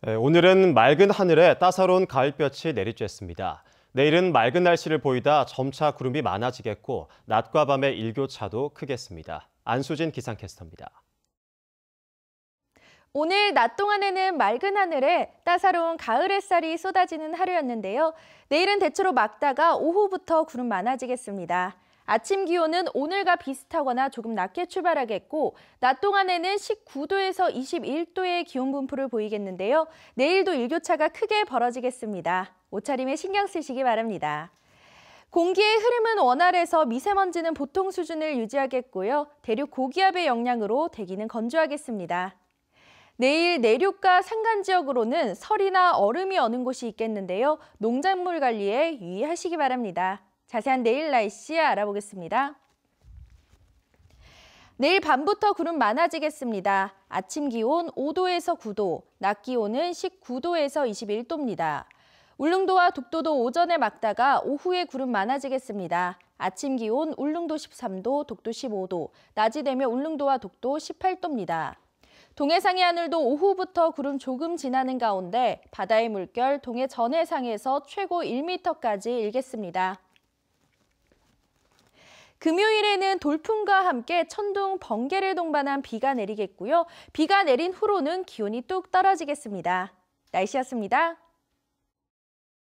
네, 오늘은 맑은 하늘에 따사로운 가을볕이 내리쬐습니다. 내일은 맑은 날씨를 보이다 점차 구름이 많아지겠고 낮과 밤의 일교차도 크겠습니다. 안수진 기상캐스터입니다. 오늘 낮 동안에는 맑은 하늘에 따사로운 가을 햇살이 쏟아지는 하루였는데요. 내일은 대체로 맑다가 오후부터 구름 많아지겠습니다. 아침 기온은 오늘과 비슷하거나 조금 낮게 출발하겠고 낮 동안에는 19도에서 21도의 기온 분포를 보이겠는데요. 내일도 일교차가 크게 벌어지겠습니다. 옷차림에 신경 쓰시기 바랍니다. 공기의 흐름은 원활해서 미세먼지는 보통 수준을 유지하겠고요. 대륙 고기압의 영향으로 대기는 건조하겠습니다. 내일 내륙과 산간 지역으로는 설이나 얼음이 어는 곳이 있겠는데요. 농작물 관리에 유의하시기 바랍니다. 자세한 내일 날씨 알아보겠습니다. 내일 밤부터 구름 많아지겠습니다. 아침 기온 5도에서 9도, 낮 기온은 19도에서 21도입니다. 울릉도와 독도도 오전에 막다가 오후에 구름 많아지겠습니다. 아침 기온 울릉도 13도, 독도 15도, 낮이 되면 울릉도와 독도 18도입니다. 동해상의 하늘도 오후부터 구름 조금 지나는 가운데 바다의 물결 동해 전해상에서 최고 1m까지 일겠습니다. 금요일에는 돌풍과 함께 천둥, 번개를 동반한 비가 내리겠고요. 비가 내린 후로는 기온이 뚝 떨어지겠습니다. 날씨였습니다.